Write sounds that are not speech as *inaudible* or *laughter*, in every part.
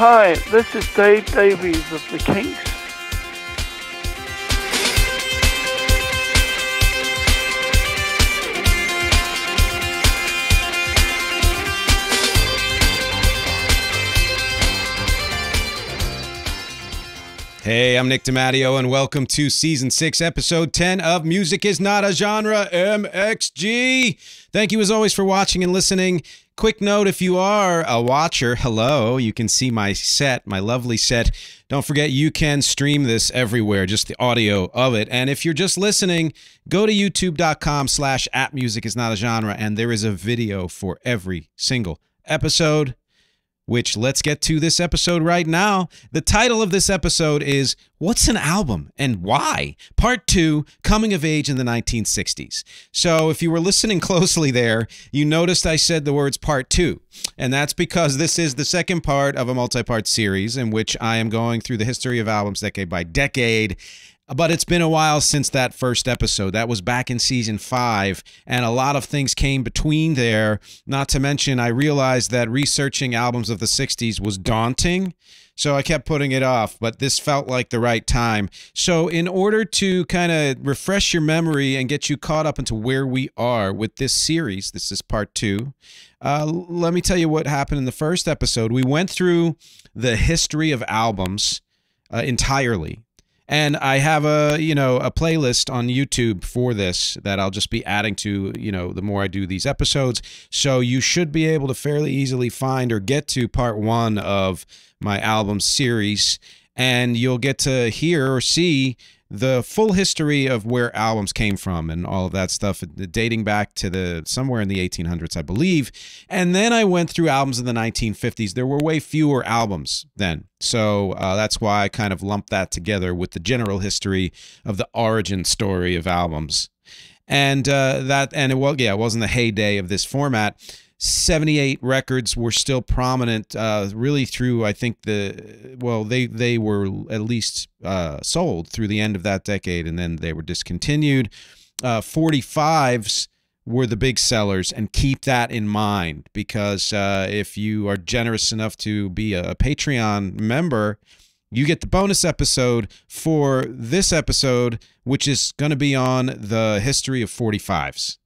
Hi, this is Dave Davies of the Kinks. Hey, I'm Nick DeMatteo, and welcome to season six, episode 10 of Music is Not a Genre, MXG. Thank you, as always, for watching and listening. Quick note if you are a watcher, hello, you can see my set, my lovely set. Don't forget, you can stream this everywhere, just the audio of it. And if you're just listening, go to youtube.com slash at music is not a genre, and there is a video for every single episode which let's get to this episode right now. The title of this episode is What's an Album and Why? Part 2 Coming of Age in the 1960s. So, if you were listening *laughs* closely there, you noticed I said the words part 2. And that's because this is the second part of a multi part series in which I am going through the history of albums decade by decade but it's been a while since that first episode. That was back in season five, and a lot of things came between there. Not to mention, I realized that researching albums of the 60s was daunting. So I kept putting it off, but this felt like the right time. So, in order to kind of refresh your memory and get you caught up into where we are with this series, this is part two. Uh, let me tell you what happened in the first episode. We went through the history of albums uh, entirely and I have a you know a playlist on YouTube for this that I'll just be adding to you know the more I do these episodes. So you should be able to fairly easily find or get to part one of my album series, and you'll get to hear or see the full history of where albums came from and all of that stuff dating back to the somewhere in the 1800s i believe. And then i went through albums in the 1950s there were way fewer albums then. So uh, that's why i kind of lumped that together with the general history of the origin story of albums. And uh, that and it well yeah it wasn't the heyday of this format 78 records were still prominent uh, really through I think the well they they were at least uh, sold through the end of that decade and then they were discontinued. Uh, 45s were the big sellers and keep that in mind because uh, if you are generous enough to be a Patreon member you get the bonus episode for this episode which is going to be on the history of 45s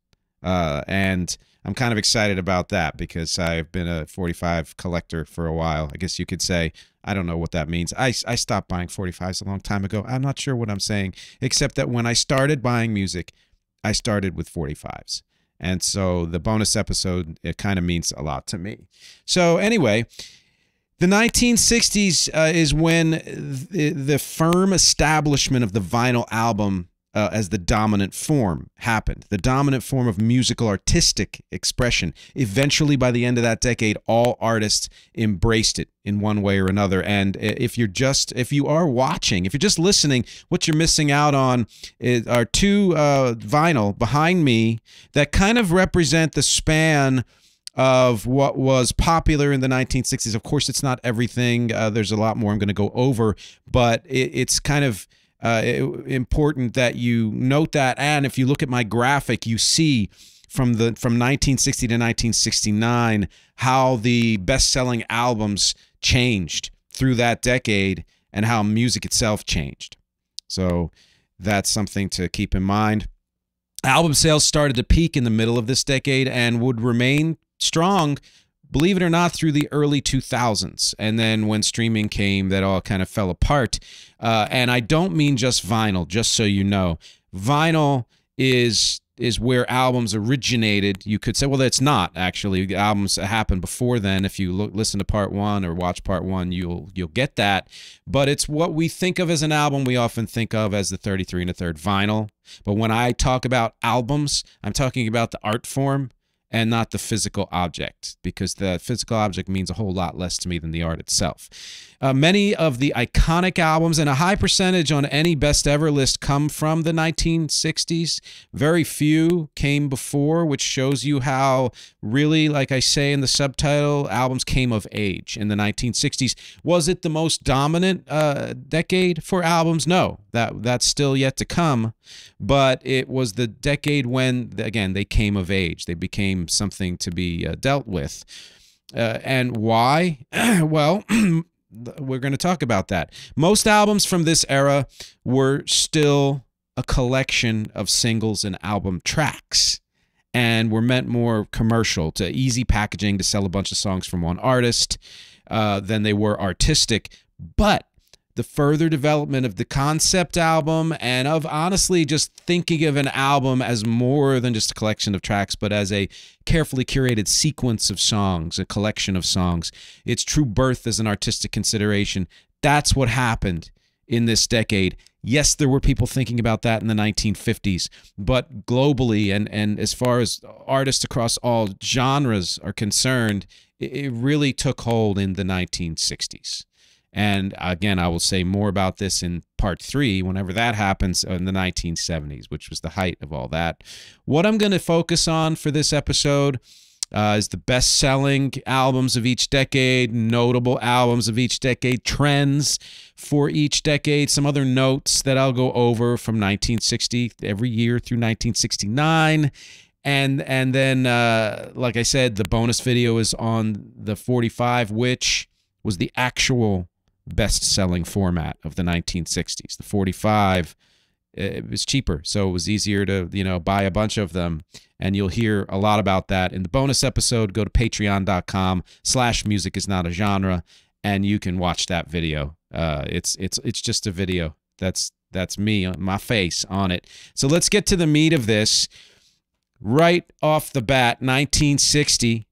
uh, and I'm kind of excited about that because I've been a 45 collector for a while. I guess you could say. I don't know what that means. I, I stopped buying 45s a long time ago. I'm not sure what I'm saying, except that when I started buying music, I started with 45s. And so the bonus episode, it kind of means a lot to me. So, anyway, the 1960s uh, is when the, the firm establishment of the vinyl album uh, as the dominant form happened, the dominant form of musical artistic expression. Eventually, by the end of that decade, all artists embraced it in one way or another. And if you're just, if you are watching, if you're just listening, what you're missing out on is, are two uh, vinyl behind me that kind of represent the span of what was popular in the 1960s. Of course, it's not everything. Uh, there's a lot more I'm going to go over, but it, it's kind of uh, important that you note that. And if you look at my graphic, you see from the from 1960 to 1969 how the best-selling albums changed through that decade and how music itself changed. So that's something to keep in mind. Album sales started to peak in the middle of this decade and would remain strong believe it or not, through the early 2000s. And then when streaming came, that all kind of fell apart. Uh, and I don't mean just vinyl, just so you know. Vinyl is is where albums originated. You could say, well, that's not actually. Albums happened before then. If you look, listen to part one or watch part one, you'll you'll get that. But it's what we think of as an album. We often think of as the 33 and a third vinyl. But when I talk about albums, I'm talking about the art form and not the physical object because the physical object means a whole lot less to me than the art itself. Uh, many of the iconic albums and a high percentage on any best ever list come from the 1960s. Very few came before, which shows you how really, like I say in the subtitle, albums came of age in the 1960s. Was it the most dominant uh, decade for albums? No, that that's still yet to come. But it was the decade when, again, they came of age. They became something to be uh, dealt with. Uh, and why? *clears throat* well, *clears throat* we're going to talk about that. Most albums from this era were still a collection of singles and album tracks and were meant more commercial to easy packaging to sell a bunch of songs from one artist uh, than they were artistic. But the further development of the concept album and of honestly just thinking of an album as more than just a collection of tracks, but as a carefully curated sequence of songs, a collection of songs, its true birth as an artistic consideration. That's what happened in this decade. Yes, there were people thinking about that in the 1950s, but globally and, and as far as artists across all genres are concerned, it really took hold in the 1960s. And again, I will say more about this in part three, whenever that happens in the 1970s, which was the height of all that. What I'm going to focus on for this episode uh, is the best selling albums of each decade, notable albums of each decade, trends for each decade, some other notes that I'll go over from 1960 every year through 1969. And and then, uh, like I said, the bonus video is on the 45, which was the actual best-selling format of the 1960s. The 45 it was cheaper, so it was easier to you know buy a bunch of them. And you'll hear a lot about that in the bonus episode. Go to Patreon.com/slash Music is not a genre, and you can watch that video. Uh, it's it's it's just a video. That's that's me, my face on it. So let's get to the meat of this. Right off the bat, 1960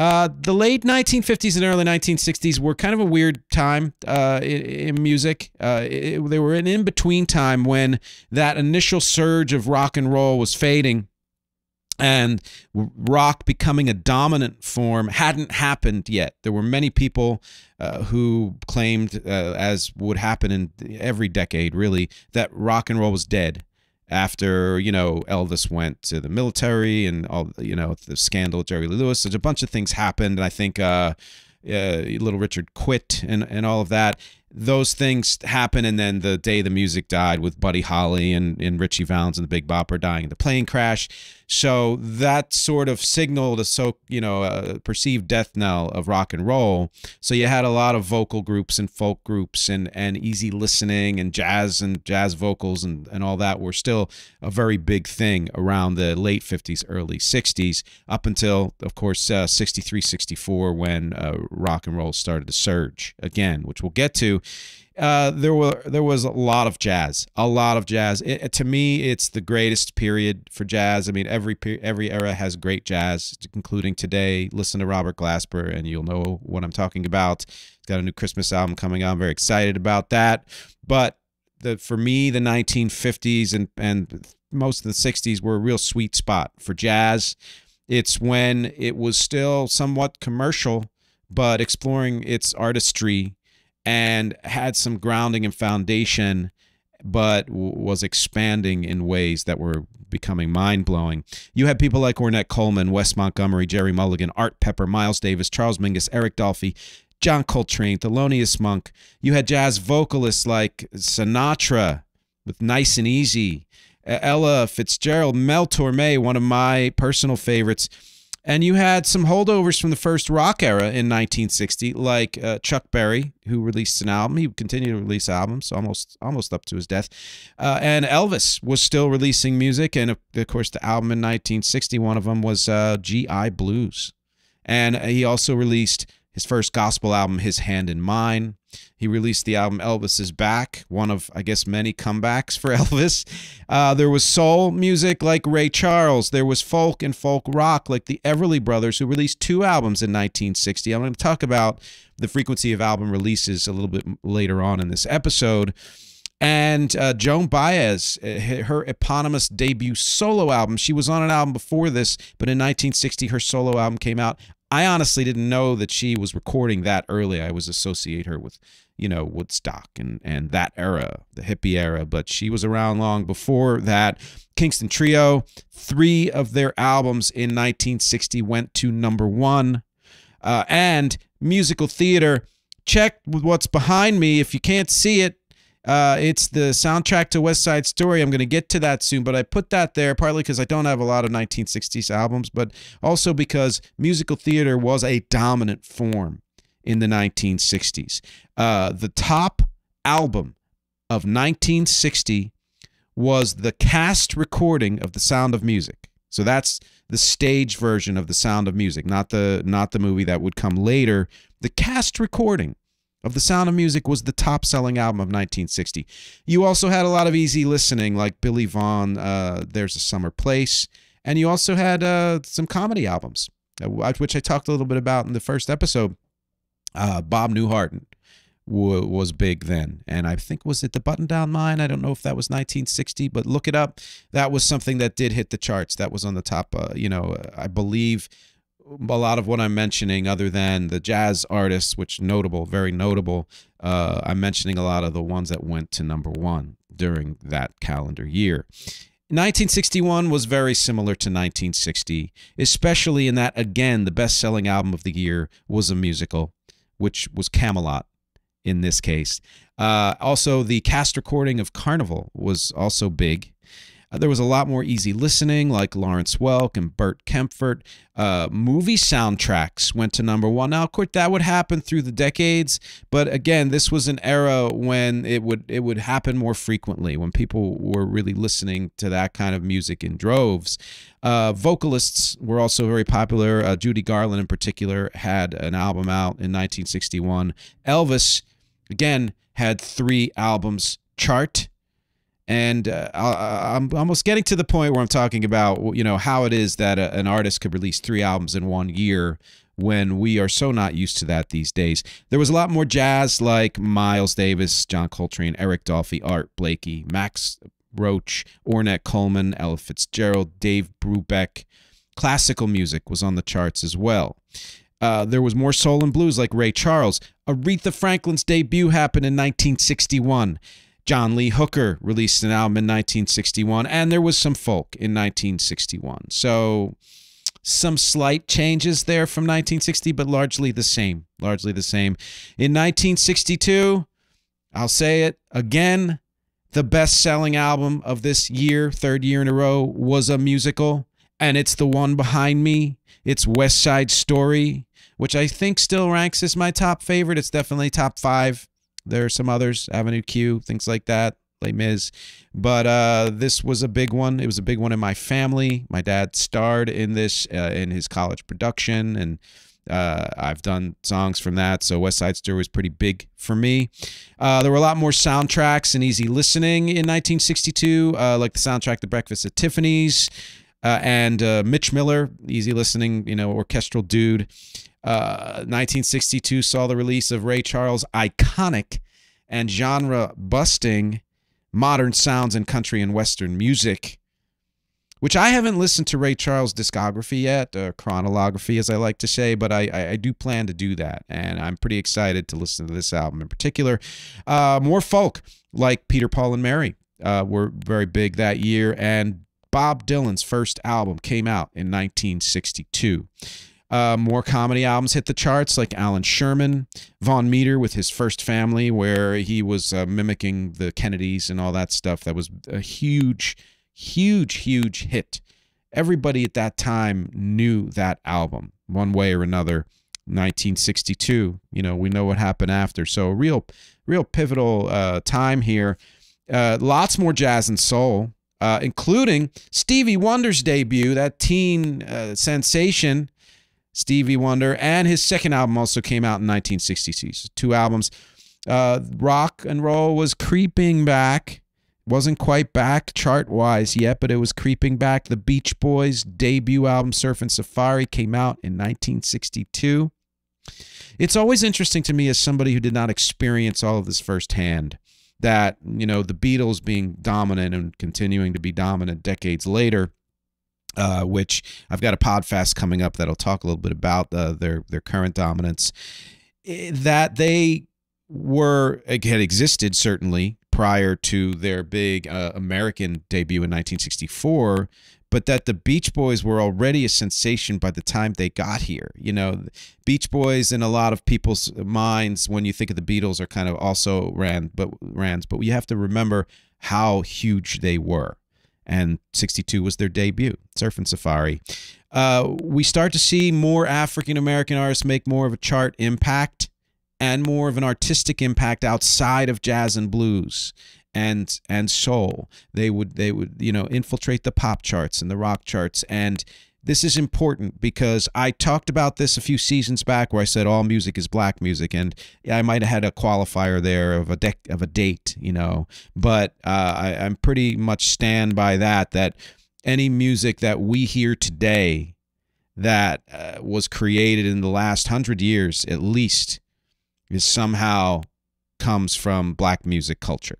uh, the late 1950s and early 1960s were kind of a weird time uh, in, in, music. Uh, it, they were an in between time when that initial surge of rock and roll was fading and rock becoming a dominant form hadn't happened yet. There were many people uh, who claimed, uh, as would happen in every decade, really, that rock and roll was dead after you know Elvis went to the military and all you know the scandal Jerry Lee Lewis. There's a bunch of things happened, and I think uh, uh, Little Richard quit and and all of that those things happen, and then the day the music died with Buddy Holly and, and Ritchie Valens and the Big Bopper dying in the plane crash. So that sort of signaled a so you know a perceived death knell of rock and roll. So you had a lot of vocal groups and folk groups and and easy listening and jazz and jazz vocals and and all that were still a very big thing around the late 50s, early 60s, up until of course uh, 63, 64 when uh, rock and roll started to surge again, which we'll get to. Uh, there were there was a lot of jazz, a lot of jazz. It, to me, it's the greatest period for jazz. I mean, every every era has great jazz, including today. Listen to Robert Glasper, and you'll know what I'm talking about. He's got a new Christmas album coming out. I'm very excited about that. But the for me, the 1950s and and most of the 60s were a real sweet spot for jazz. It's when it was still somewhat commercial, but exploring its artistry and had some grounding and foundation, but was expanding in ways that were becoming mind blowing. You had people like Ornette Coleman, Wes Montgomery, Gerry Mulligan, Art Pepper, Miles Davis, Charles Mingus, Eric Dolphy, John Coltrane, Thelonious Monk. You had jazz vocalists like Sinatra with Nice and Easy, Ella Fitzgerald, Mel Torme, one of my personal favorites. And you had some holdovers from the first rock era in 1960, like uh, Chuck Berry, who released an album. He continued to release albums almost almost up to his death. Uh, and Elvis was still releasing music. And of, course, the album in 1960, one of them was uh, G.I. Blues. And he also released his first gospel album, His Hand in Mine. He released the album Elvis is Back, one of, I guess, many comebacks for *laughs* Elvis. Uh, there was soul music like Ray Charles. There was folk and folk rock like the Everly Brothers, who released two albums in 1960. I'm going to talk about the frequency of album releases a little bit later on in this episode. And uh, Joan Baez, uh, her eponymous debut solo album, she was on an album before this, but in 1960, her solo album came out. I honestly didn't know that she was recording that early. I was associate her with, you know, Woodstock and and that era, the hippie era. But she was around long before that. Kingston Trio, three of their albums in 1960 went to number one, uh, and musical theater. Check what's behind me. If you can't see it, uh, it's the soundtrack to West Side Story. I'm going to get to that soon, but I put that there partly because I don't have a lot of 1960s albums, but also because musical theater was a dominant form in the 1960s. Uh, the top album of 1960 was the cast recording of The Sound of Music. So that's the stage version of The Sound of Music, not the not the movie that would come later. The cast recording of The Sound of Music was the top selling album of 1960. You also had a lot of easy listening, like Billy Vaughn, uh, There's a Summer Place, and you also had uh, some comedy albums, uh, which I talked a little bit about in the first episode. Uh, Bob Newhart was big then, and I think was it the Button Down Mind? I don't know if that was 1960, but look it up. That was something that did hit the charts. That was on the top. Uh, you know, I believe a lot of what I'm mentioning, other than the jazz artists, which notable, very notable. Uh, I'm mentioning a lot of the ones that went to number one during that calendar year. 1961 was very similar to 1960, especially in that, again, the best selling album of the year was a musical, which was Camelot in this case. Uh, also, the cast recording of Carnival was also big. Uh, there was a lot more easy listening, like Lawrence Welk and Bert Kaempfert. Uh, movie soundtracks went to number one. Now, of course, that would happen through the decades, but again, this was an era when it would it would happen more frequently, when people were really listening to that kind of music in droves. Uh, vocalists were also very popular. Uh, Judy Garland, in particular, had an album out in 1961. Elvis, again, had three albums chart and uh, I, am almost getting to the point where I'm talking about you know how it is that a, an artist could release three albums in one year when we are so not used to that these days. There was a lot more jazz like Miles Davis, John Coltrane, Eric Dolphy, Art Blakey, Max Roach, Ornette Coleman, Ella Fitzgerald, Dave Brubeck. Classical music was on the charts as well. Uh, there was more soul and blues like Ray Charles. Aretha Franklin's debut happened in 1961. John Lee Hooker released an album in 1961, and there was some folk in 1961. So some slight changes there from 1960, but largely the same. Largely the same. In 1962, I'll say it again, the best selling album of this year, third year in a row, was a musical, and it's the one behind me. It's West Side Story, which I think still ranks as my top favorite. It's definitely top five. There are some others, Avenue Q, things like that, Les Mis. But uh, this was a big one. It was a big one in my family. My dad starred in this uh, in his college production, and uh, I've done songs from that. So West Side Story was pretty big for me. Uh, there were a lot more soundtracks and easy listening in 1962, uh, like the soundtrack to Breakfast at Tiffany's. Uh, and Mitch Miller, easy listening, you know, orchestral dude. 1962 uh, saw the release of Ray Charles' iconic and genre busting modern sounds in country and western music, which I haven't listened to Ray Charles' discography yet, or chronology, as I like to say, but I, I, I, do plan to do that, and I'm pretty excited to listen to this album in particular. Uh, more folk like Peter, Paul, and Mary uh, were very big that year, and Bob Dylan's first album came out in 1962. Uh, more comedy albums hit the charts, like Allan Sherman, Vaughn Meader with his first family, where he was uh, mimicking the Kennedys and all that stuff. That was a huge, huge, huge hit. Everybody at that time knew that album one way or another. 1962, you know, we know what happened after. So a real, real pivotal uh, time here. Uh, lots more jazz and soul, uh, including Stevie Wonder's debut, that teen uh, sensation Stevie Wonder, and his second album also came out in 1966. Two albums. Uh, rock and roll was creeping back. Wasn't quite back chart wise yet, but it was creeping back. The Beach Boys' debut album, Surfin' Safari, came out in 1962. It's always interesting to me as somebody who did not experience all of this firsthand that, you know, the Beatles being dominant and continuing to be dominant decades later uh, which I've got a podcast coming up that'll talk a little bit about uh, their their current dominance. Eh, that they were had existed certainly prior to their big uh, American debut in 1964, but that the Beach Boys were already a sensation by the time they got here. You know, Beach Boys in a lot of people's minds when you think of the Beatles are kind of also ran but rans, but you have to remember how huge they were and 62 was their debut, Surfin' Safari. Uh, we start to see more African American artists make more of a chart impact and more of an artistic impact outside of jazz and blues and and soul. They would they would you know infiltrate the pop charts and the rock charts and this is important because I talked about this a few seasons back where I said all music is black music and I might have had a qualifier there of a dec- of a date, you know, but uh, I, I'm pretty much stand by that that any music that we hear today that uh, was created in the last hundred years at least is somehow comes from black music culture.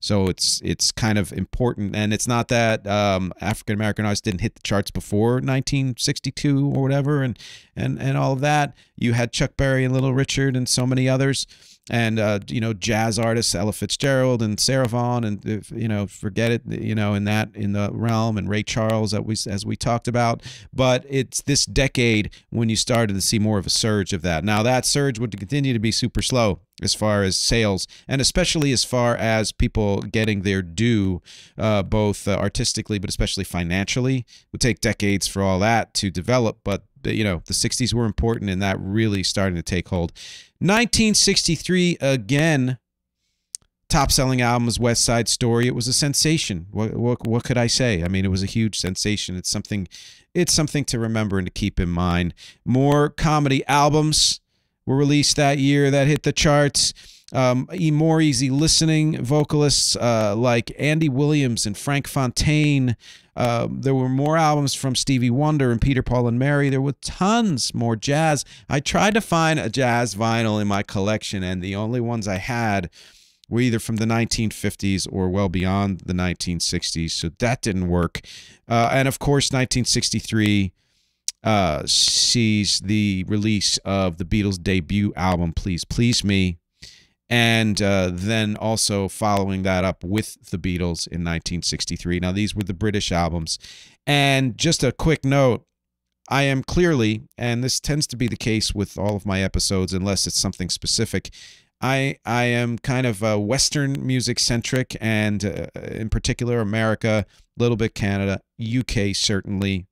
So it's it's kind of important, and it's not that um, African American artists didn't hit the charts before 1962 or whatever, and and and all of that. You had Chuck Berry and Little Richard and so many others, and uh, you know jazz artists Ella Fitzgerald and Sarah Vaughan, and you know forget it, you know in that in the realm, and Ray Charles that we as we talked about. But it's this decade when you started to see more of a surge of that. Now that surge would continue to be super slow as far as sales and especially as far as people getting their due uh, both uh, artistically but especially financially it would take decades for all that to develop but you know the 60s were important and that really starting to take hold. 1963 again top selling album was west side story. It was a sensation. What, what, what could i say? I mean it was a huge sensation. It's something it's something to remember and to keep in mind. More comedy albums were released that year that hit the charts. Um, more easy listening vocalists uh, like Andy Williams and Frank Fontaine. Uh, there were more albums from Stevie Wonder and Peter Paul and Mary. There were tons more jazz. I tried to find a jazz vinyl in my collection, and the only ones I had were either from the 1950s or well beyond the 1960s. So that didn't work. Uh, and of course, 1963 uh, sees the release of the Beatles' debut album, Please Please Me, and uh, then also following that up with the Beatles in 1963. Now, these were the British albums. And just a quick note I am clearly, and this tends to be the case with all of my episodes, unless it's something specific. I I am kind of uh, Western music centric, and uh, in particular America, a little bit Canada, UK certainly,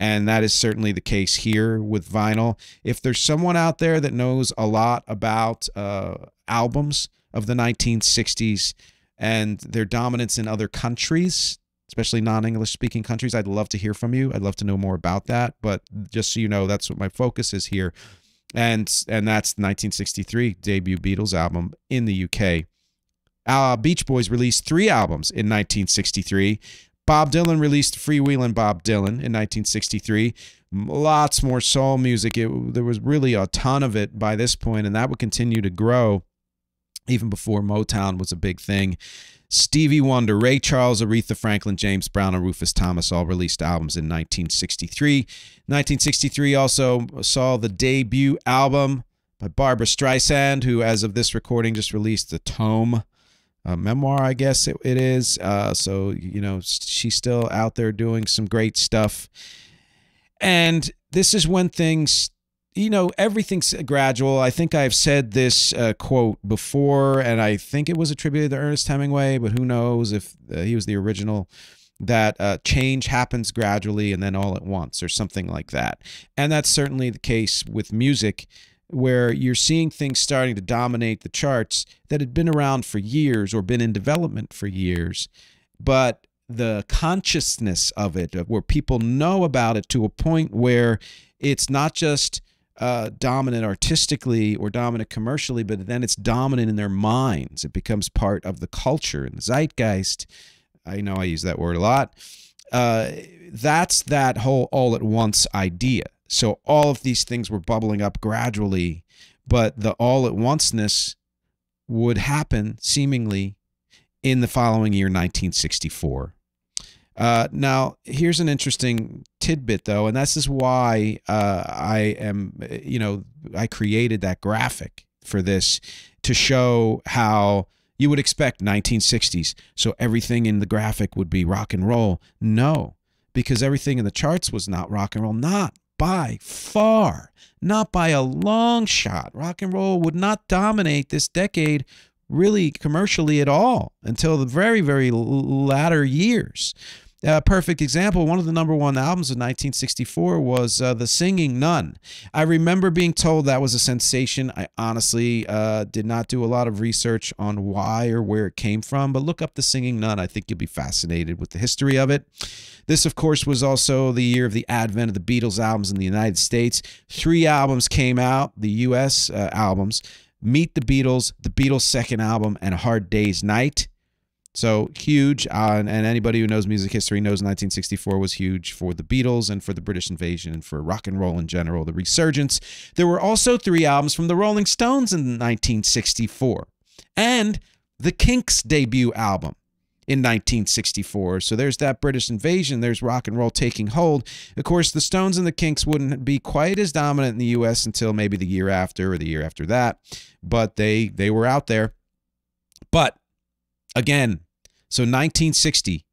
and that is certainly the case here with vinyl. If there's someone out there that knows a lot about uh, albums of the 1960s and their dominance in other countries, especially non-English speaking countries, I'd love to hear from you. I'd love to know more about that. But just so you know, that's what my focus is here. And and that's 1963 debut Beatles album in the UK. Uh, Beach Boys released three albums in 1963. Bob Dylan released Freewheelin' Bob Dylan in 1963. Lots more soul music. It, there was really a ton of it by this point, and that would continue to grow even before Motown was a big thing. Stevie Wonder, Ray Charles, Aretha Franklin, James Brown, and Rufus Thomas all released albums in 1963. 1963 also saw the debut album by Barbra Streisand, who, as of this recording, just released the Tome a memoir, I guess it, it is. Uh, so, you know, she's still out there doing some great stuff. And this is when things, you know, everything's gradual. I think I've said this uh, quote before, and I think it was attributed to Ernest Hemingway, but who knows if uh, he was the original. That uh, change happens gradually and then all at once, or something like that. And that's certainly the case with music where you're seeing things starting to dominate the charts that had been around for years or been in development for years, but the consciousness of it, where people know about it to a point where it's not just uh, dominant artistically or dominant commercially, but then it's dominant in their minds. It becomes part of the culture and the zeitgeist. I know I use that word a lot. Uh, that's that whole all at once idea. So all of these things were bubbling up gradually, but the all at onceness would happen seemingly in the following year, 1964. Uh, now, here's an interesting tidbit, though, and this is why uh, I am, you know, I created that graphic for this to show how you would expect 1960s. So everything in the graphic would be rock and roll. No, because everything in the charts was not rock and roll. Not by far, not by a long shot. Rock and roll would not dominate this decade really commercially at all until the very, very latter years. A perfect example, one of the number one albums of 1964 was uh, The Singing Nun. I remember being told that was a sensation. I honestly uh, did not do a lot of research on why or where it came from, but look up The Singing Nun. I think you'll be fascinated with the history of it. This, of course, was also the year of the advent of the Beatles albums in the United States. Three albums came out, the U.S. Uh, albums Meet the Beatles, the Beatles' second album, and Hard Day's Night. So huge, uh, and, and, anybody who knows music history knows 1964 was huge for the Beatles and for the British invasion and for rock and roll in general, the resurgence. There were also three albums from the Rolling Stones in 1964, and the Kinks' debut album in 1964. So there's that British invasion. There's rock and roll taking hold. Of course, the Stones and the Kinks wouldn't be quite as dominant in the U.S. until maybe the year after or the year after that, but they they were out there. But again, so 1960,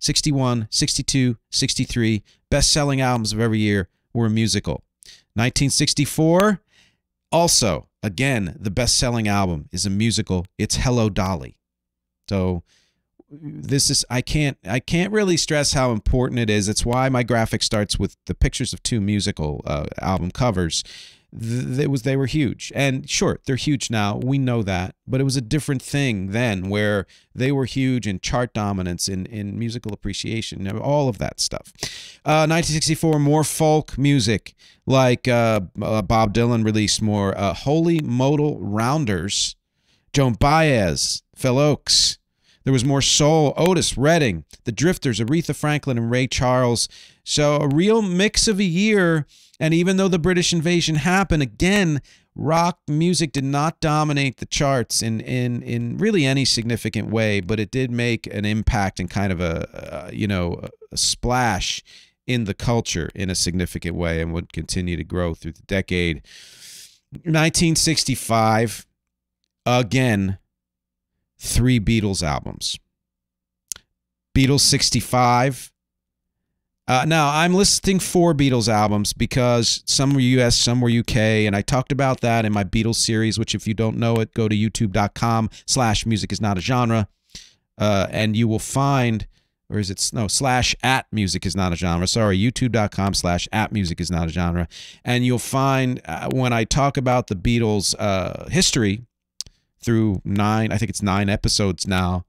61, 62, 63, best-selling albums of every year were musical. 1964, also, again, the best-selling album is a musical. It's Hello Dolly. So this is I can't I can't really stress how important it is. It's why my graphic starts with the pictures of two musical uh, album covers. It was they were huge, and sure they're huge now. We know that, but it was a different thing then, where they were huge in chart dominance, in in musical appreciation, all of that stuff. Uh, 1964, more folk music, like uh, uh, Bob Dylan released more uh, Holy Modal Rounders, Joan Baez, Phil Ochs. There was more soul, Otis Redding, the Drifters, Aretha Franklin, and Ray Charles. So a real mix of a year. And even though the British invasion happened, again, rock music did not dominate the charts in in in really any significant way, but it did make an impact and kind of a, a you know a splash in the culture in a significant way, and would continue to grow through the decade. 1965, again, three Beatles albums. Beatles 65. Uh, now, I'm listing four Beatles albums because some were US, some were UK, and I talked about that in my Beatles series, which if you don't know it, go to youtube.com slash music is not a genre, uh, and you will find, or is it, no, slash at music is not a genre. Sorry, youtube.com slash at music is not a genre. And you'll find uh, when I talk about the Beatles uh, history, through nine, I think it's nine episodes now,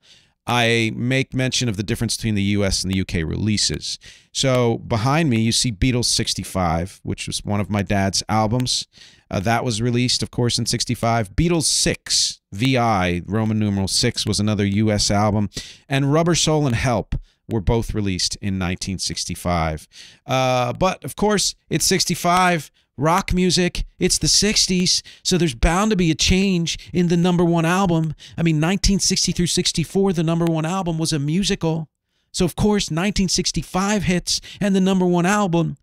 I make mention of the difference between the US and the UK releases. So behind me, you see Beatles 65, which was one of my dad's albums. Uh, that was released, of course, in 65. Beatles 6, VI, Roman numeral 6, was another US album. And Rubber Soul and Help were both released in 1965. Uh, but, of course, it's 65 rock music. It's the 60s, so there's bound to be a change in the number one album. I mean, 1960 through 64, the number one album was a musical. So, of course, 1965 hits, and the number one album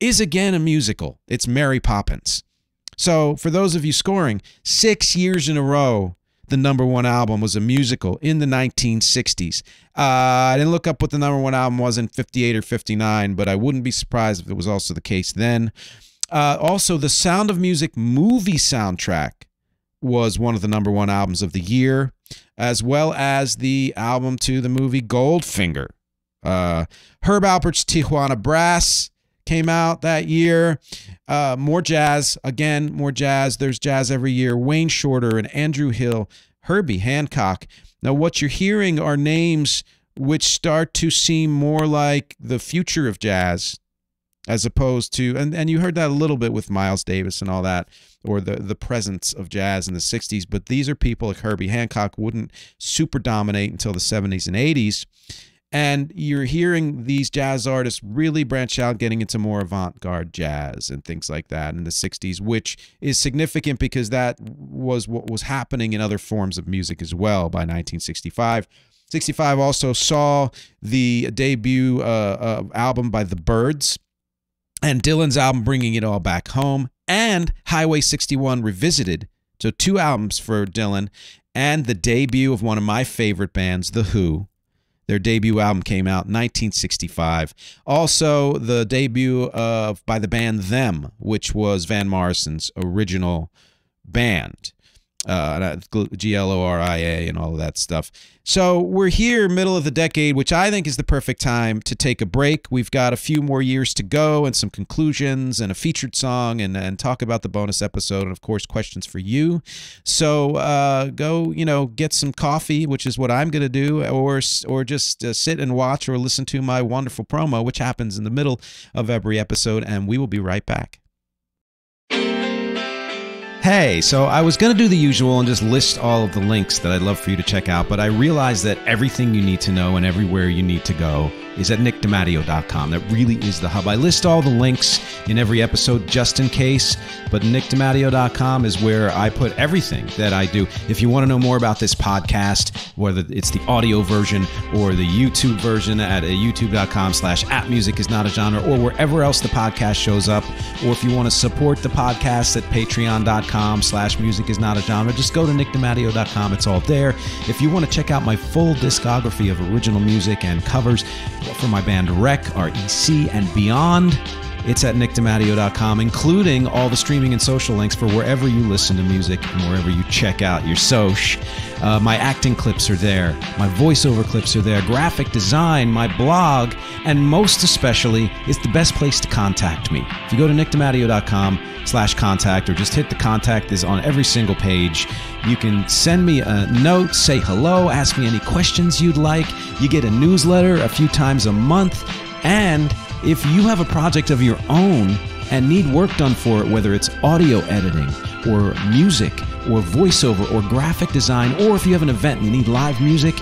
is again a musical. It's Mary Poppins. So, for those of you scoring, six years in a row, the number one album was a musical in the 1960s. Uh, I didn't look up what the number one album was in 58 or 59, but I wouldn't be surprised if it was also the case then. Uh, also, the Sound of Music movie soundtrack was one of the number one albums of the year, as well as the album to the movie Goldfinger. Uh, Herb Alpert's Tijuana Brass came out that year. Uh, more jazz, again, more jazz. There's jazz every year. Wayne Shorter and Andrew Hill, Herbie Hancock. Now, what you're hearing are names which start to seem more like the future of jazz as opposed to and, and you heard that a little bit with Miles Davis and all that or the the presence of jazz in the 60s but these are people like Herbie Hancock wouldn't super dominate until the 70s and 80s and you're hearing these jazz artists really branch out getting into more avant-garde jazz and things like that in the 60s which is significant because that was what was happening in other forms of music as well by 1965 65 also saw the debut uh, uh, album by the Byrds and Dylan's album Bringing It All Back Home and Highway 61 Revisited. So, two albums for Dylan and the debut of one of my favorite bands, The Who. Their debut album came out in 1965. Also, the debut of by the band Them, which was Van Morrison's original band. Uh, G L O R I A, and all of that stuff. So we're here, middle of the decade, which I think is the perfect time to take a break. We've got a few more years to go, and some conclusions, and a featured song, and and talk about the bonus episode, and of course questions for you. So uh, go, you know, get some coffee, which is what I'm gonna do, or or just uh, sit and watch or listen to my wonderful promo, which happens in the middle of every episode, and we will be right back. Hey, so I was going to do the usual and just list all of the links that I'd love for you to check out, but I realized that everything you need to know and everywhere you need to go is at nickdematteo.com. That really is the hub. I list all the links in every episode just in case, but nickdematteo.com is where I put everything that I do. If you want to know more about this podcast, whether it's the audio version or the YouTube version at youtube.com slash app music is not a genre or wherever else the podcast shows up, or if you want to support the podcast at patreon.com slash music is not a genre, just go to nickdematteo.com. It's all there. If you want to check out my full discography of original music and covers, for my band Rec, REC, and beyond. It's at nickdematteo.com, including all the streaming and social links for wherever you listen to music and wherever you check out your soch. Uh, my acting clips are there, my voiceover clips are there, graphic design, my blog, and most especially it's the best place to contact me. If you go to nickdematteo.com slash contact or just hit the contact is on every single page. You can send me a note, say hello, ask me any questions you'd like. You get a newsletter a few times a month, and if you have a project of your own and need work done for it, whether it's audio editing or music or voiceover or graphic design, or if you have an event and you need live music,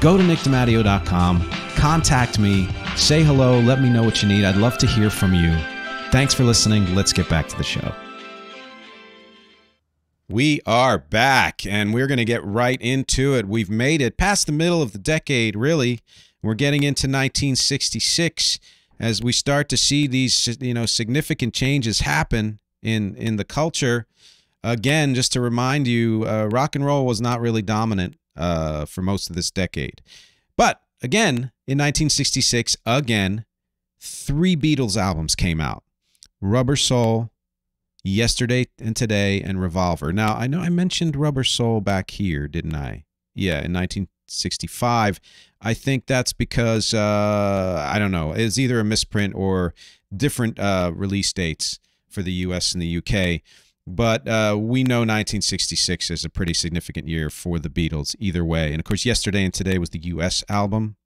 go to nickdematteo.com, contact me, say hello, let me know what you need. I'd love to hear from you. Thanks for listening. Let's get back to the show. We are back and we're going to get right into it. We've made it past the middle of the decade, really. We're getting into 1966 as we start to see these you know significant changes happen in in the culture again just to remind you uh, rock and roll was not really dominant uh, for most of this decade. But again in 1966 again three beatles albums came out. Rubber soul yesterday and today and revolver. Now i know i mentioned rubber soul back here didn't i? Yeah in 1965 I think that's because uh, I don't know. It's either a misprint or different uh, release dates for the U.S. and the U.K. But uh, we know 1966 is a pretty significant year for the Beatles, either way. And of course, yesterday and today was the U.S. album,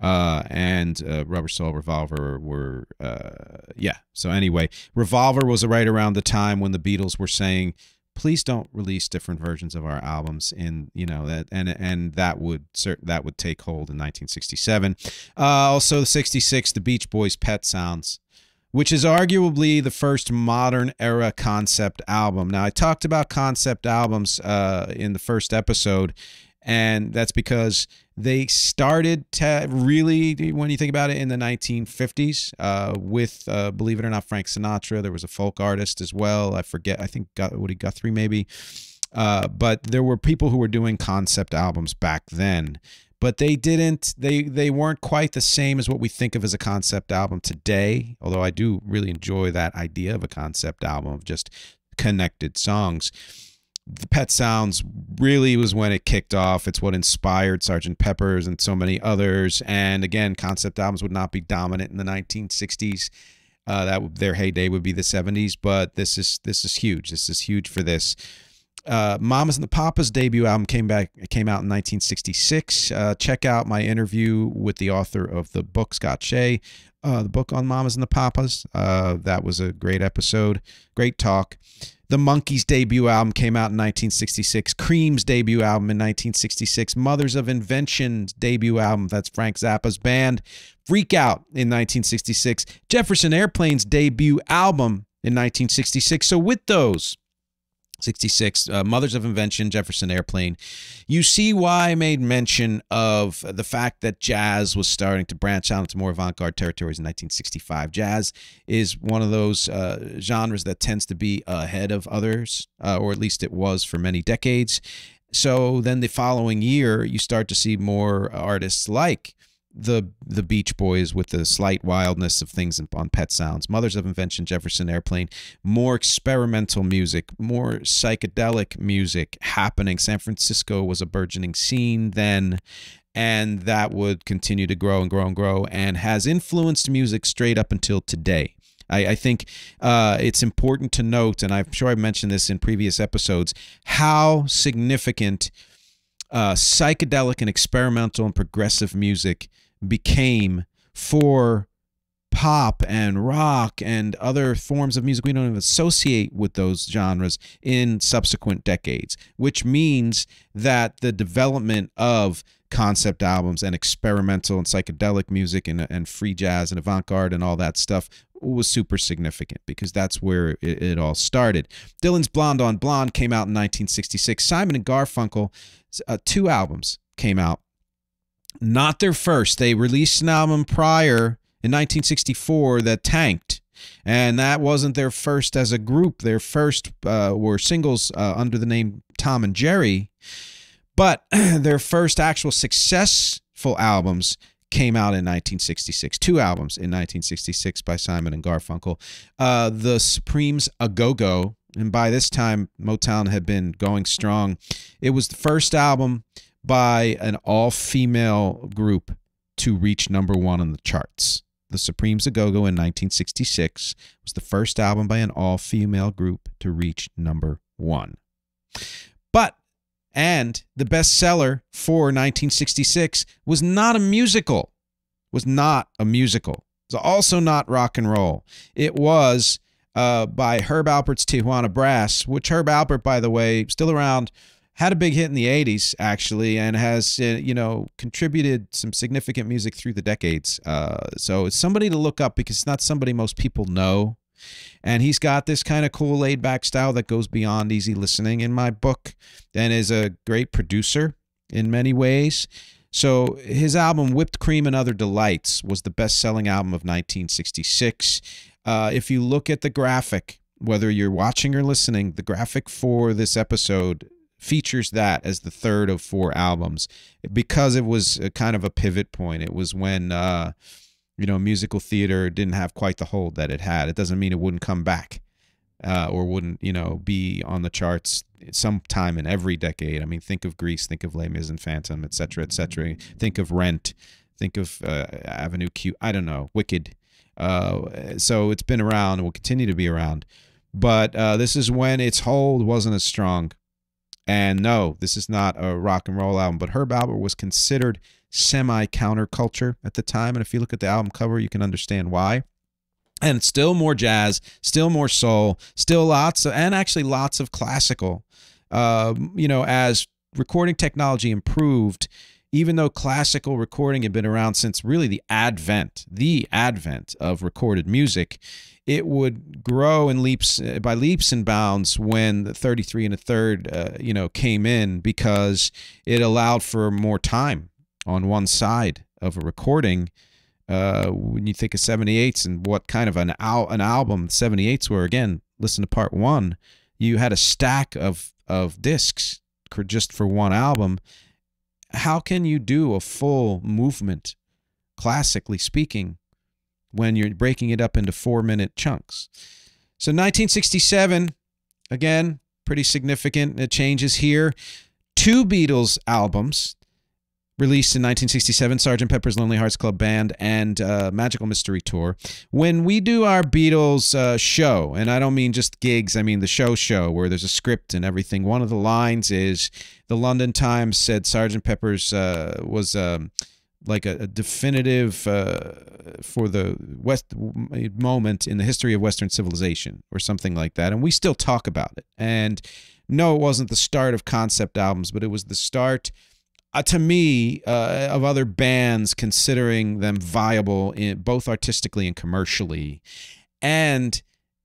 uh, and uh, Rubber Soul Revolver were uh, yeah. So anyway, Revolver was right around the time when the Beatles were saying please don't release different versions of our albums in you know that and and that would that would take hold in 1967 uh, also 66 the beach boys pet sounds which is arguably the first modern era concept album. Now i talked about concept albums uh, in the first episode and that's because they started to really, when you think about it, in the 1950s uh, with, uh, believe it or not, Frank Sinatra. There was a folk artist as well. I forget. I think Woody Guthrie maybe. Uh, but there were people who were doing concept albums back then but they didn't they they weren't quite the same as what we think of as a concept album today although i do really enjoy that idea of a concept album of just connected songs the Pet Sounds really was when it kicked off. It's what inspired Sergeant Pepper's and so many others. And again, concept albums would not be dominant in the 1960s. Uh, that their heyday would be the 70s, but this is this is huge. This is huge for this. Uh, Mamas and the Papas debut album came back came out in 1966. Uh, check out my interview with the author of the book, Scott Shea, uh, the book on Mamas and the Papas. Uh, that was a great episode, great talk. The Monkees' debut album came out in 1966. Cream's debut album in 1966. Mothers of Invention's debut album, that's Frank Zappa's band. Freak Out in 1966. Jefferson Airplane's debut album in 1966. So with those, 66, uh, Mothers of Invention, Jefferson Airplane. You see why I made mention of the fact that jazz was starting to branch out into more avant garde territories in 1965. Jazz is one of those uh, genres that tends to be ahead of others, uh, or at least it was for many decades. So then the following year, you start to see more artists like the the Beach Boys with the slight wildness of things on Pet Sounds, Mothers of Invention, Jefferson Airplane, more experimental music, more psychedelic music happening. San Francisco was a burgeoning scene then, and that would continue to grow and grow and grow, and has influenced music straight up until today. I, I think uh, it's important to note, and I'm sure I've mentioned this in previous episodes, how significant uh, psychedelic and experimental and progressive music became for pop and rock and other forms of music we don't even associate with those genres in subsequent decades, which means that the development of concept albums and experimental and psychedelic music and, and free jazz and avant-garde and all that stuff was super significant because that's where it, it, all started. Dylan's Blonde on Blonde came out in 1966. Simon and Garfunkel, uh, two albums came out. Not their first. They released an album prior in 1964 that tanked. And that wasn't their first as a group. Their first uh, were singles uh, under the name Tom and Jerry. But *clears throat* their first actual successful albums came out in 1966. Two albums in 1966 by Simon and Garfunkel. Uh, the Supremes A Go Go. And by this time, Motown had been going strong. It was the first album by an all female group to reach number one on the charts. The Supremes A Go Go in 1966 was the first album by an all female group to reach number one. But, and the bestseller for 1966 was not a musical, was not a musical. It was also not rock and roll. It was uh, by Herb Alpert's Tijuana Brass, which Herb Alpert, by the way, still around had a big hit in the 80s actually and has uh, you know contributed some significant music through the decades. Uh, so it's somebody to look up because it's not somebody most people know. And he's got this kind of cool laid back style that goes beyond easy listening in my book and is a great producer in many ways. So his album whipped cream and other delights was the best selling album of 1966 uh, if you look at the graphic whether you're watching or listening the graphic for this episode features that as the third of four albums because it was kind of a pivot point. It was when uh, you know musical theater didn't have quite the hold that it had. It doesn't mean it wouldn't come back uh, or wouldn't you know be on the charts sometime in every decade. I mean, think of Grease, think of Les Mis and Phantom, etc., etc. Think of Rent, think of uh, Avenue Q. I don't know, Wicked. Uh, so it's been around and will continue to be around. But uh, this is when its hold wasn't as strong and no, this is not a rock and roll album, but Herb Alpert was considered semi counterculture at the time. And if you look at the album cover, you can understand why. And still more jazz, still more soul, still lots of, and actually lots of classical. Uh, you know, as recording technology improved, even though classical recording had been around since really the advent, the advent of recorded music, it would grow in leaps uh, by leaps and bounds when the 33 and a third uh, you know came in because it allowed for more time on one side of a recording. Uh, when you think of 78s and what kind of an al- an album 78s were again listen to part 1 you had a stack of of discs just for one album how can you do a full movement classically speaking when you're breaking it up into four minute chunks. So 1967, again, pretty significant it changes here. Two Beatles albums released in 1967 Sgt. Pepper's Lonely Hearts Club Band and uh, Magical Mystery Tour. When we do our Beatles uh, show, and I don't mean just gigs, I mean the show show where there's a script and everything, one of the lines is the London Times said Sgt. Pepper's uh, was. Um, like a, a definitive uh, for the West moment in the history of Western civilization or something like that. And we still talk about it. And no, it wasn't the start of concept albums, but it was the start. Uh, to me, uh, of other bands considering them viable in both artistically and commercially, and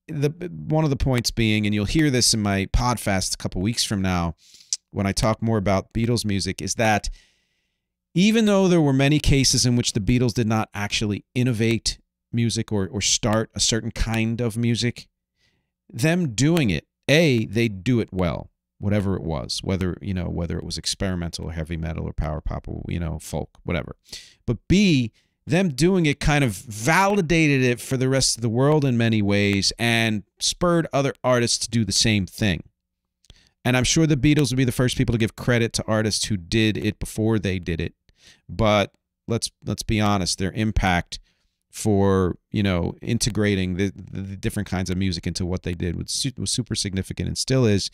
the one of the points being, and you'll hear this in my podcast a couple weeks from now, when I talk more about Beatles music, is that even though there were many cases in which the Beatles did not actually innovate music or, or start a certain kind of music, them doing it, A, they do it well. Whatever it was, whether you know whether it was experimental or heavy metal or power pop or you know folk, whatever. But B, them doing it kind of validated it for the rest of the world in many ways and spurred other artists to do the same thing. And I'm sure the Beatles would be the first people to give credit to artists who did it before they did it. But let's let's be honest, their impact for you know integrating the, the different kinds of music into what they did was, was super significant and still is.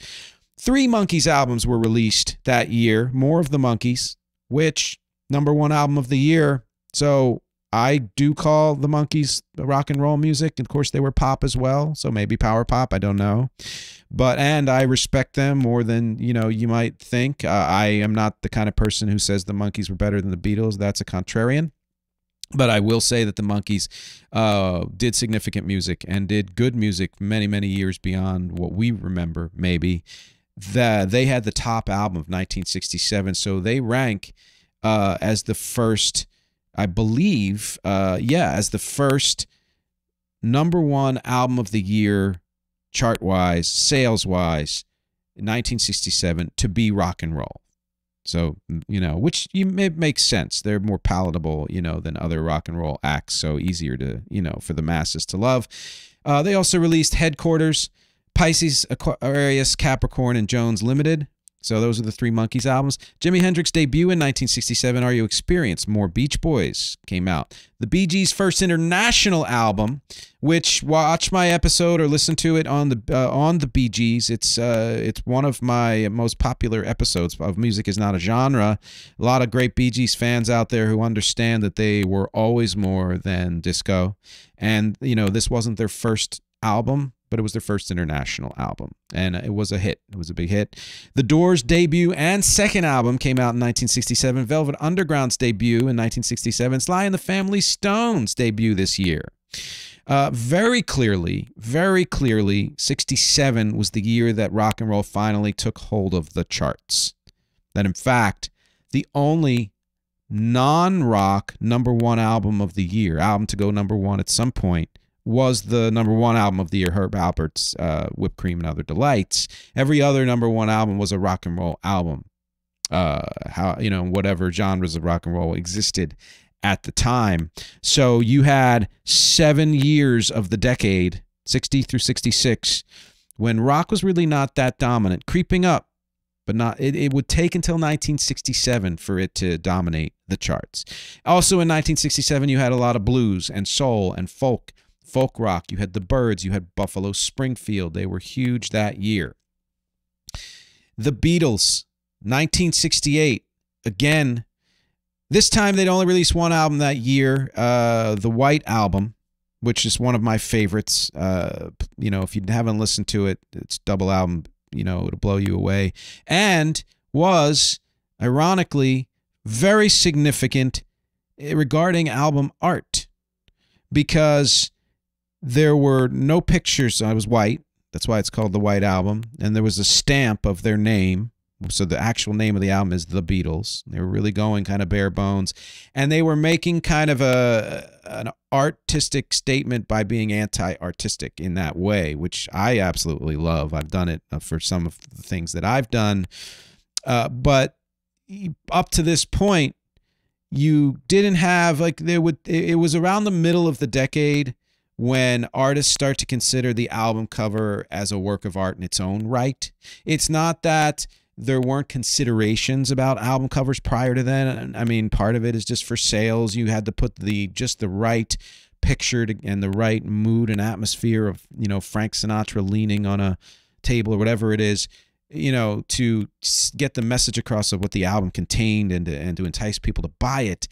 Three Monkees albums were released that year. More of the Monkees, which number one album of the year. So I do call the Monkees rock and roll music. Of course, they were pop as well, so maybe power pop. I don't know, but and I respect them more than you know you might think. Uh, I am not the kind of person who says the Monkees were better than the Beatles. That's a contrarian. But I will say that the Monkees uh, did significant music and did good music many, many years beyond what we remember. Maybe that they had the top album of 1967, so they rank uh, as the first I believe, uh, yeah, as the first number one album of the year, chart wise, sales wise, 1967 to be rock and roll. So you know, which you may makes sense. They're more palatable, you know, than other rock and roll acts. So easier to you know for the masses to love. Uh, they also released Headquarters, Pisces, Aquarius, Capricorn, and Jones Limited, so those are the three Monkees albums. Jimi Hendrix debut in 1967, Are You Experienced? More Beach Boys came out. The Bee Gees' first international album, which watch my episode or listen to it on the uh, on the Bee Gees. It's uh, it's one of my most popular episodes of Music Is Not a Genre. A lot of great Bee Gees fans out there who understand that they were always more than disco, and you know this wasn't their first album but it was their first international album, and it was a hit. It was a big hit. The Doors' debut and second album came out in 1967. Velvet Underground's debut in 1967. Sly and the Family Stones' debut this year. Uh, very clearly, very clearly, 67 was the year that rock and roll finally took hold of the charts. That, in fact, the only non rock number one album of the year, album to go number one at some point, was the number one album of the year, Herb Alpert's uh, Whipped Cream and Other Delights. Every other number one album was a rock and roll album. Uh, how you know whatever genres of rock and roll existed at the time. So you had seven years of the decade, 60 through 66, when rock was really not that dominant, creeping up, but not. It, it would take until 1967 for it to dominate the charts. Also in 1967, you had a lot of blues and soul and folk folk rock, you had the Byrds. you had Buffalo Springfield. They were huge that year. The Beatles, 1968. Again, this time they'd only released one album that year, uh, the White Album, which is one of my favorites. Uh, you know, if you haven't listened to it, it's double album. You know, it'll blow you away. And was, ironically, very significant regarding album art because there were no pictures. I was white. That's why it's called the White Album. And there was a stamp of their name. So the actual name of the album is The Beatles. They were really going kind of bare bones. And they were making kind of a an artistic statement by being anti-artistic in that way, which I absolutely love. I've done it uh, for some of the things that I've done. Uh, but up to this point, you didn't have like there would it was around the middle of the decade when artists start to consider the album cover as a work of art in its own right. It's not that there weren't considerations about album covers prior to then. I mean, part of it is just for sales. You had to put the just the right picture to, and the right mood and atmosphere of you know Frank Sinatra leaning on a table or whatever it is, you know, to get the message across of what the album contained and to, and to entice people to buy it.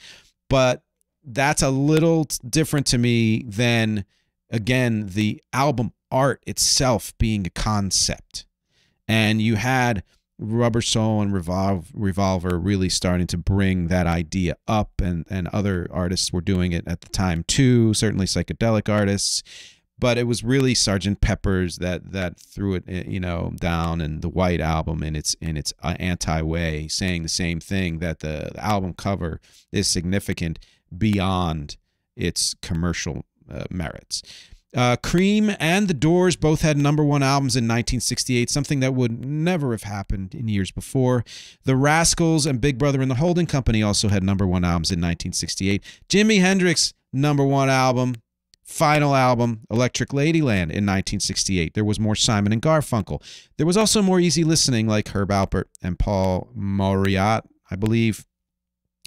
But that's a little different to me than again the album art itself being a concept. And you had rubber soul and Revolve, revolver really starting to bring that idea up and and other artists were doing it at the time too certainly psychedelic artists. But it was really sergeant pepper's that that threw it eh, you know down and the white album in its in its uh, anti way saying the same thing that the, the album cover is significant beyond its commercial uh, merits. Uh, Cream and The Doors both had number one albums in 1968, something that would never have happened in years before. The Rascals and Big Brother and the Holding Company also had number one albums in 1968. Jimi Hendrix, number one album, final album, Electric Ladyland in 1968. There was more Simon and Garfunkel. There was also more easy listening like Herb Alpert and Paul Mauriat, I believe.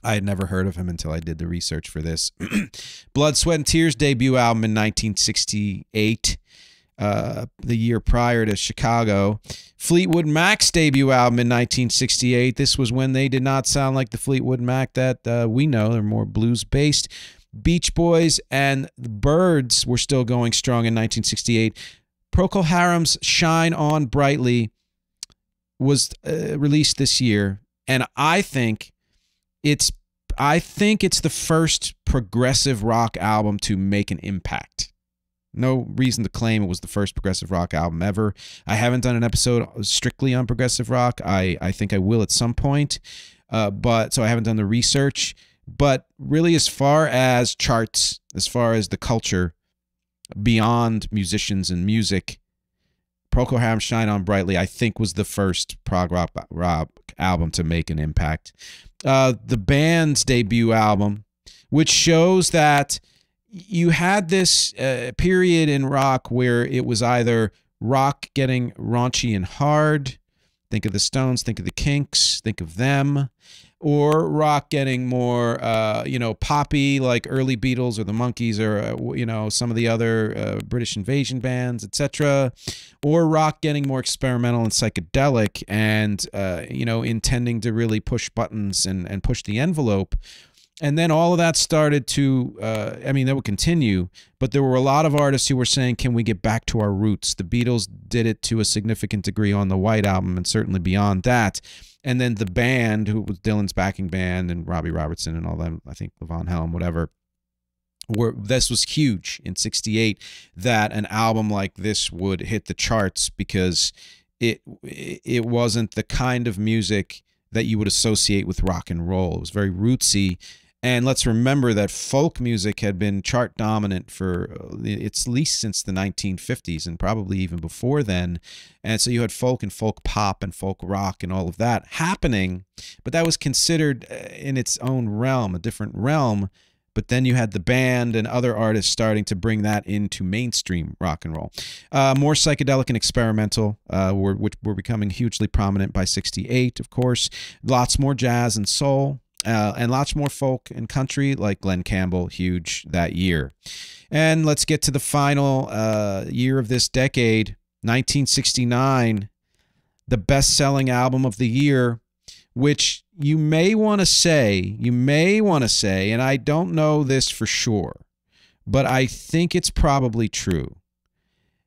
I had never heard of him until I did the research for this. *clears throat* Blood, Sweat, and Tears debut album in 1968, uh, the year prior to Chicago. Fleetwood Mac's debut album in 1968. This was when they did not sound like the Fleetwood Mac that uh, we know. They're more blues based. Beach Boys and the Byrds were still going strong in 1968. Procol Harum's Shine On Brightly was uh, released this year, and I think it's I think it's the first progressive rock album to make an impact. No reason to claim it was the first progressive rock album ever. I haven't done an episode strictly on progressive rock. I, I think I will at some point, uh, but so I haven't done the research. But really, as far as charts, as far as the culture beyond musicians and music, Procol Harum Shine On Brightly, I think, was the first prog rock, rock album to make an impact uh, the band's debut album, which shows that you had this uh, period in rock where it was either rock getting raunchy and hard. Think of the Stones, think of the Kinks, think of them, or rock getting more, uh, you know, poppy like early Beatles or the Monkees or uh, you know some of the other uh, British invasion bands, etc., or rock getting more experimental and psychedelic, and uh, you know intending to really push buttons and and push the envelope. And then all of that started to, uh, I mean, that would continue, but there were a lot of artists who were saying, can we get back to our roots? The Beatles did it to a significant degree on the White Album and certainly beyond that and then the band, who was Dylan's backing band and Robbie Robertson and all them, I think Levon Helm, whatever. Were, this was huge in 68 that an album like this would hit the charts because it it wasn't the kind of music that you would associate with rock and roll. It was very rootsy and let's remember that folk music had been chart dominant for uh, it's at least since the 1950s and probably even before then. And so you had folk and folk pop and folk rock and all of that happening, but that was considered uh, in its own realm, a different realm. But then you had the band and other artists starting to bring that into mainstream rock and roll. Uh, more psychedelic and experimental, uh, were, which were becoming hugely prominent by 68, of course. Lots more jazz and soul uh, and lots more folk and country like Glen Campbell, huge that year. And let's get to the final uh, year of this decade, 1969, the best selling album of the year, which you may want to say, you may want to say, and I don't know this for sure, but I think it's probably true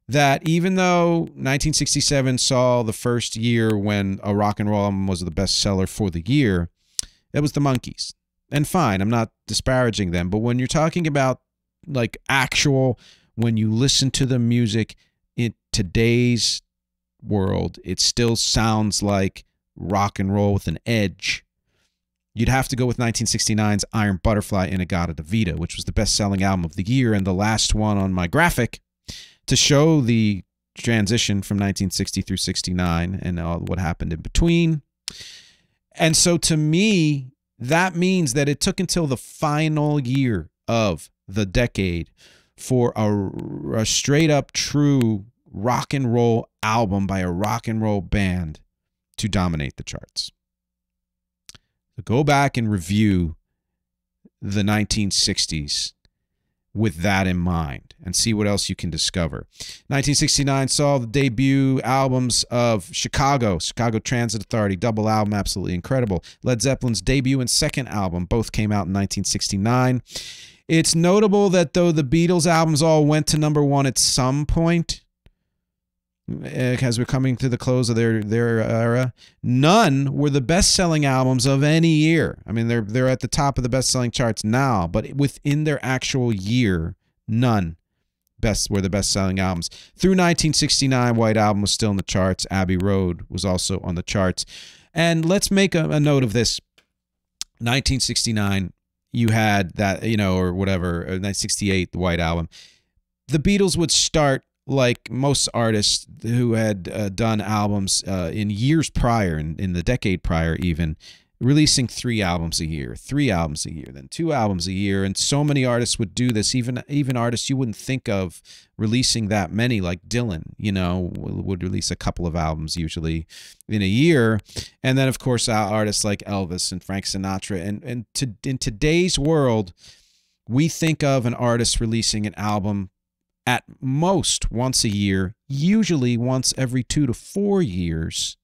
that even though 1967 saw the first year when a rock and roll album was the best seller for the year, that was the Monkees. And fine, I'm not disparaging them, but when you're talking about like actual, when you listen to the music in today's world, it still sounds like rock and roll with an edge. You'd have to go with 1969's Iron Butterfly In-A-Gadda-Da-Vida, which was the best selling album of the year and the last one on my graphic to show the transition from 1960 through 69 and what happened in between. And so to me, that means that it took until the final year of the decade for a, a straight up true rock and roll album by a rock and roll band to dominate the charts. So go back and review the 1960s with that in mind and see what else you can discover. 1969 saw the debut albums of Chicago, Chicago Transit Authority, double album, absolutely incredible. Led Zeppelin's debut and second album both came out in 1969. It's notable that though the Beatles albums all went to number one at some point, Eh, as we're coming to the close of their their uh, era, none were the best-selling albums of any year. I mean, they're they're at the top of the best-selling charts now, but within their actual year, none best were the best-selling albums. Through 1969, White Album was still in the charts. Abbey Road was also on the charts. And let's make a, a note of this. 1969, you had that, you know, or whatever, 1968, the White Album the Beatles would start like most artists who had uh, done albums uh, in years prior, in, in the decade prior, even releasing three albums a year, three albums a year, then two albums a year, and so many artists would do this. Even even artists you wouldn't think of releasing that many, like Dylan, you know, would release a couple of albums usually in a year, and then of course artists like Elvis and Frank Sinatra, and and to in today's world, we think of an artist releasing an album at most once a year, usually once every two to four years.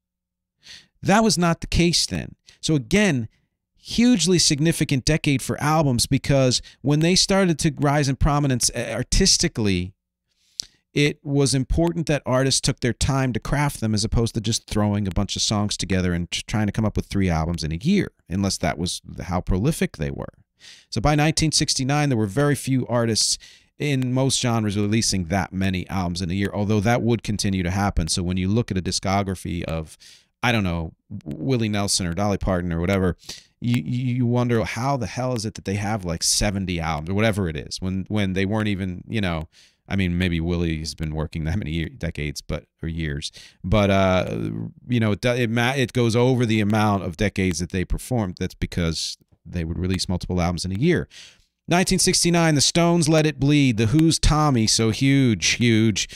That was not the case then. So, again, hugely significant decade for albums because when they started to rise in prominence eh, artistically, it was important that artists took their time to craft them as opposed to just throwing a bunch of songs together and trying to come up with three albums in a year, unless that was how prolific they were. So by 1969, there were very few artists in most genres releasing that many albums in a year, although that would continue to happen. So when you look at a discography of, I don't know, Willie Nelson or Dolly Parton or whatever, you you wonder how the hell is it that they have like 70 albums or whatever it is when when they weren't even, you know, I mean, maybe Willie's been working that many decades, but or years, but uh, you know, it it, it goes over the amount of decades that they performed. That's because they would release multiple albums in a year. 1969, The Stones Let It Bleed. The Who's Tommy, so huge, huge.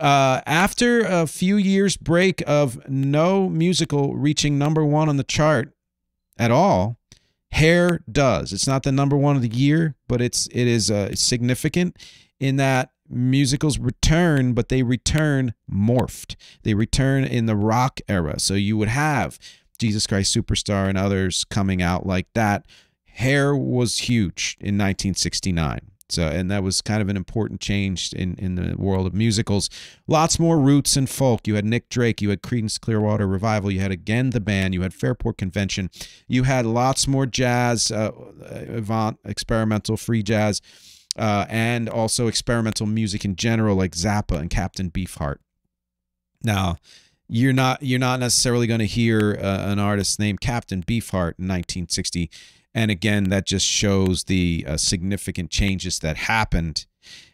Uh, after a few years break of no musical reaching number one on the chart at all, Hair does. It's not the number one of the year, but it's it is uh, significant in that musicals return, but they return morphed. They return in the rock era. So you would have Jesus Christ Superstar and others coming out like that hair was huge in 1969. So, and that was kind of an important change in, in the world of musicals. Lots more roots and folk. You had Nick Drake, you had Creedence Clearwater Revival, you had again the band, you had Fairport Convention, you had lots more jazz, uh, avant, experimental, free jazz, uh, and also experimental music in general, like Zappa and Captain Beefheart. Now, you're not you're not necessarily going to hear uh, an artist named Captain Beefheart in 1960 and again, that just shows the uh, significant changes that happened.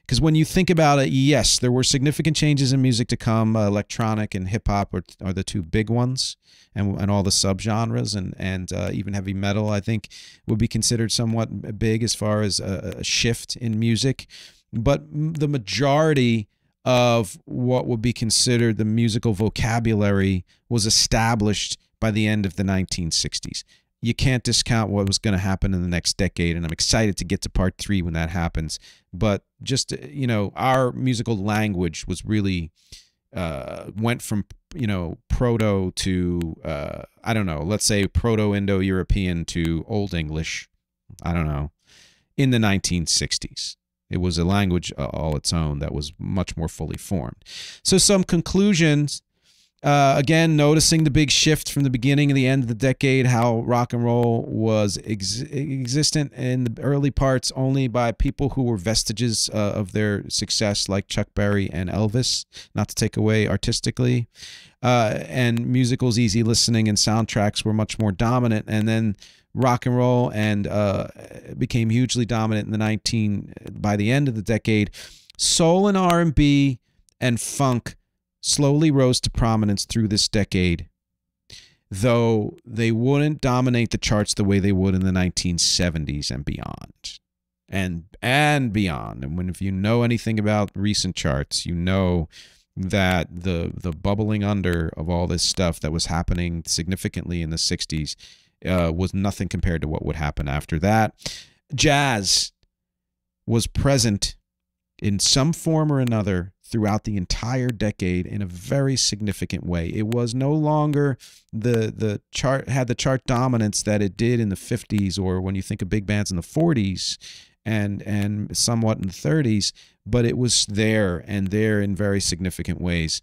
Because when you think about it, yes, there were significant changes in music to come. Uh, electronic and hip hop are, are the two big ones, and, and all the subgenres, and and uh, even heavy metal, I think, would be considered somewhat big as far as a, a shift in music. But the majority of what would be considered the musical vocabulary was established by the end of the 1960s you can't discount what was going to happen in the next decade and i'm excited to get to part three when that happens. But just uh, you know our musical language was really uh, went from you know proto to uh, i don't know let's say proto-indo-european to old english i don't know in the 1960s it was a language uh, all its own that was much more fully formed. So some conclusions uh, again, noticing the big shift from the beginning and the end of the decade, how rock and roll was ex- existent in the early parts only by people who were vestiges uh, of their success, like Chuck Berry and Elvis, not to take away artistically. Uh, and musicals, easy listening, and soundtracks were much more dominant. And then rock and roll and uh, became hugely dominant in the 19 by the end of the decade. Soul and R&B and funk slowly rose to prominence through this decade, though they wouldn't dominate the charts the way they would in the 1970s and beyond. And and beyond. And when if you know anything about recent charts, you know that the the bubbling under of all this stuff that was happening significantly in the 60s uh, was nothing compared to what would happen after that. Jazz was present in some form or another throughout the entire decade in a very significant way. It was no longer the the chart had the chart dominance that it did in the 50s or when you think of big bands in the 40s and and somewhat in the 30s, but it was there and there in very significant ways.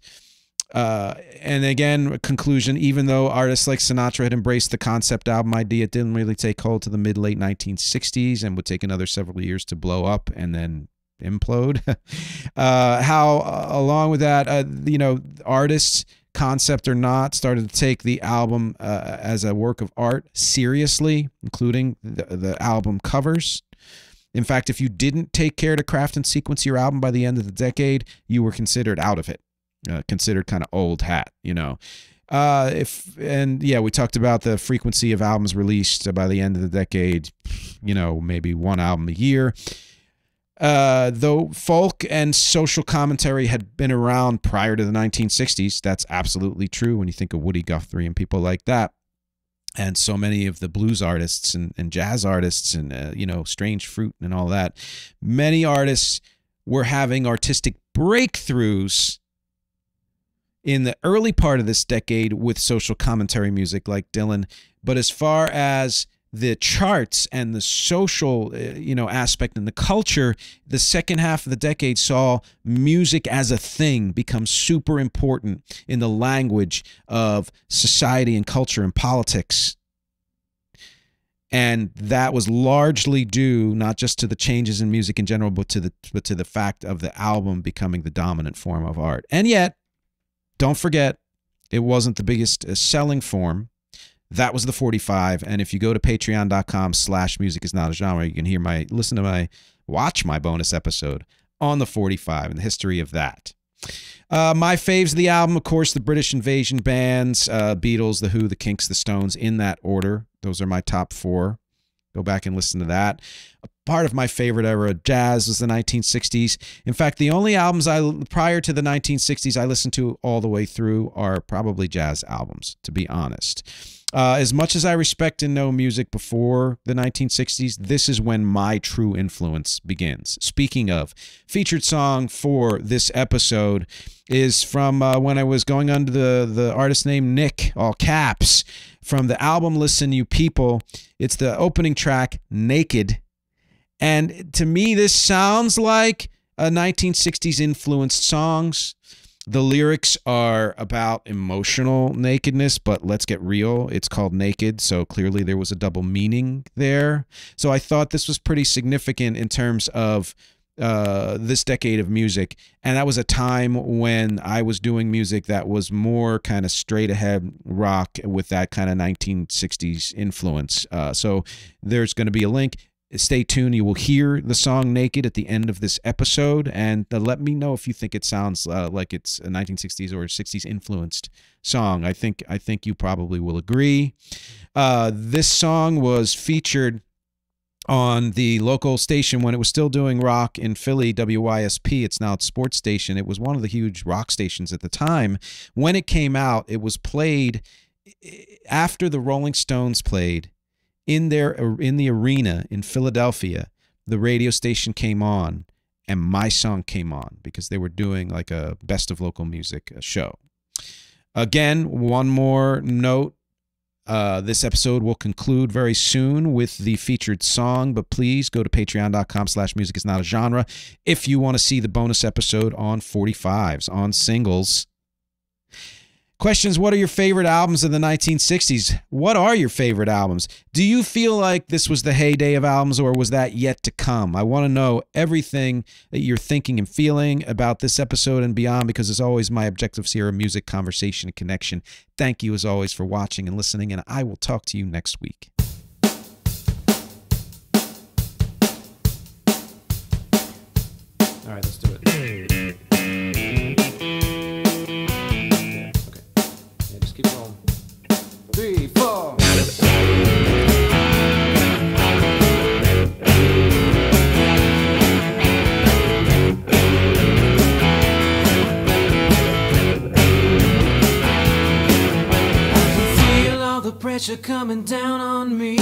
Uh, and again, conclusion, even though artists like Sinatra had embraced the concept album idea, it didn't really take hold to the mid late 1960s and would take another several years to blow up and then implode. *laughs* uh, how, uh, along with that, uh, you know, artists, concept or not, started to take the album uh, as a work of art seriously, including the, the album covers. In fact, if you didn't take care to craft and sequence your album by the end of the decade, you were considered out of it, uh, considered kind of old hat, you know. Uh, if and yeah, we talked about the frequency of albums released by the end of the decade. You know, maybe one album a year. Uh, though folk and social commentary had been around prior to the 1960s, that's absolutely true when you think of Woody Guthrie and people like that. And so many of the blues artists and, and jazz artists and, uh, you know, Strange Fruit and all that, many artists were having artistic breakthroughs in the early part of this decade with social commentary music like Dylan. But as far as the charts and the social uh, you know aspect and the culture the second half of the decade saw music as a thing become super important in the language of society and culture and politics. And that was largely due not just to the changes in music in general but to the but to the fact of the album becoming the dominant form of art. And yet don't forget it wasn't the biggest uh, selling form that was the 45 and if you go to patreon.com slash music is not a genre you can hear my listen to my watch my bonus episode on the 45 and the history of that. Uh, my faves of the album of course the british invasion bands uh, beatles the who the kinks the stones in that order. Those are my top four. Go back and listen to that. A part of my favorite era of jazz was the 1960s. In fact, the only albums I prior to the 1960s I listened to all the way through are probably jazz albums, to be honest. Uh, as much as I respect and know music before the 1960s, this is when my true influence begins. Speaking of, featured song for this episode is from uh, when I was going under the, the artist name Nick, all caps, from the album Listen You People. It's the opening track, Naked. And to me, this sounds like a 1960s influenced songs. The lyrics are about emotional nakedness, but let's get real. It's called Naked, so clearly there was a double meaning there. So I thought this was pretty significant in terms of uh, this decade of music. And that was a time when I was doing music that was more kind of straight ahead rock with that kind of 1960s influence. Uh, so there's going to be a link stay tuned. You will hear the song Naked at the end of this episode. And uh, let me know if you think it sounds uh, like it's a 1960s or 60s influenced song. I think I think you probably will agree. Uh, this song was featured on the local station when it was still doing rock in Philly, WYSP. It's now a sports station. It was one of the huge rock stations at the time. When it came out, it was played eh, after the Rolling Stones played in their in the arena in Philadelphia, the radio station came on and my song came on because they were doing like a best of local music show. Again, one more note. Uh, this episode will conclude very soon with the featured song, but please go to patreon.com slash music is not a genre if you want to see the bonus episode on 45s, on singles. Questions What are your favorite albums of the 1960s? What are your favorite albums? Do you feel like this was the heyday of albums or was that yet to come? I want to know everything that you're thinking and feeling about this episode and beyond because, as always, my objectives here are music, conversation, and connection. Thank you, as always, for watching and listening, and I will talk to you next week. All right, let's do it. Coming down on me.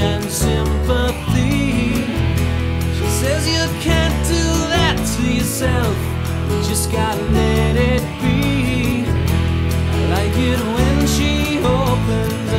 and sympathy. She says you can't do that to yourself, just gotta let it be. I like it when she opens.